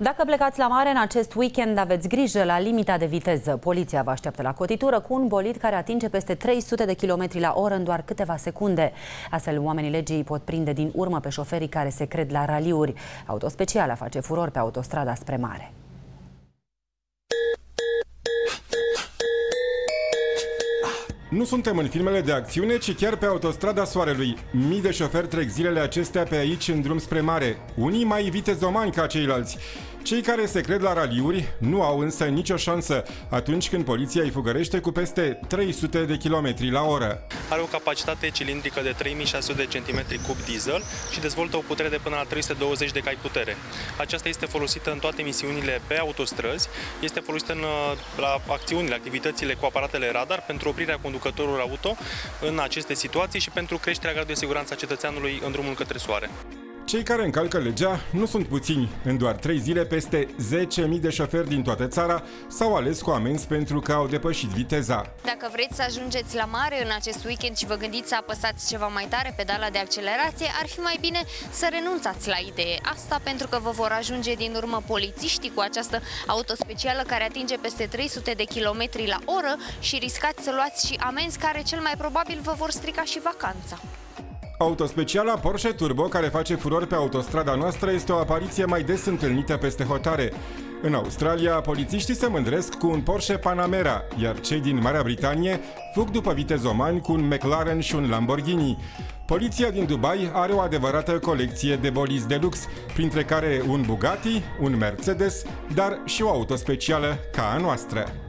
Dacă plecați la mare în acest weekend, aveți grijă la limita de viteză. Poliția vă așteaptă la cotitură cu un bolid care atinge peste 300 de km la oră în doar câteva secunde. Astfel, oamenii legii pot prinde din urmă pe șoferii care se cred la raliuri. Autospeciala face furor pe autostrada spre mare. Nu suntem în filmele de acțiune, ci chiar pe autostrada Soarelui. Mii de șoferi trec zilele acestea pe aici în drum spre mare. Unii mai vitezomani ca ceilalți. Cei care se cred la raliuri nu au însă nicio șansă atunci când poliția îi fugărește cu peste 300 de km la oră. Are o capacitate cilindrică de 3600 de cm cub diesel și dezvoltă o putere de până la 320 de cai putere. Aceasta este folosită în toate misiunile pe autostrăzi, este folosită în, la acțiunile, activitățile cu aparatele radar pentru oprirea conducătorului auto în aceste situații și pentru creșterea gradului de siguranță a cetățeanului în drumul către soare. Cei care încalcă legea nu sunt puțini. În doar 3 zile, peste 10.000 de șoferi din toată țara s-au ales cu amenzi pentru că au depășit viteza. Dacă vreți să ajungeți la mare în acest weekend și vă gândiți să apăsați ceva mai tare pedala de accelerație, ar fi mai bine să renunțați la idee. Asta pentru că vă vor ajunge din urmă polițiștii cu această auto specială care atinge peste 300 de km la oră și riscați să luați și amenzi care cel mai probabil vă vor strica și vacanța. Autospeciala Porsche Turbo, care face furor pe autostrada noastră, este o apariție mai des întâlnită peste hotare. În Australia, polițiștii se mândresc cu un Porsche Panamera, iar cei din Marea Britanie fug după vitezomani cu un McLaren și un Lamborghini. Poliția din Dubai are o adevărată colecție de bolizi de lux, printre care un Bugatti, un Mercedes, dar și o auto specială ca a noastră.